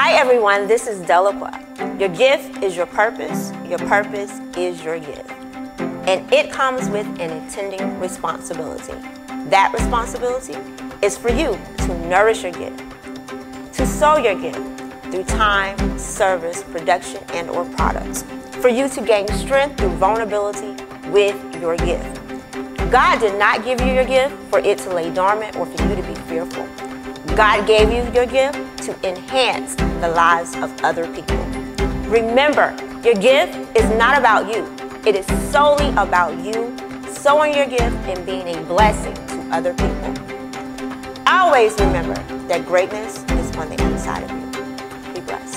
Hi, everyone. This is Deliqua. Your gift is your purpose. Your purpose is your gift. And it comes with an attending responsibility. That responsibility is for you to nourish your gift, to sow your gift through time, service, production, and or products. For you to gain strength through vulnerability with your gift. God did not give you your gift for it to lay dormant or for you to be fearful. God gave you your gift to enhance the lives of other people. Remember, your gift is not about you. It is solely about you sowing your gift and being a blessing to other people. Always remember that greatness is on the inside of you. Be blessed.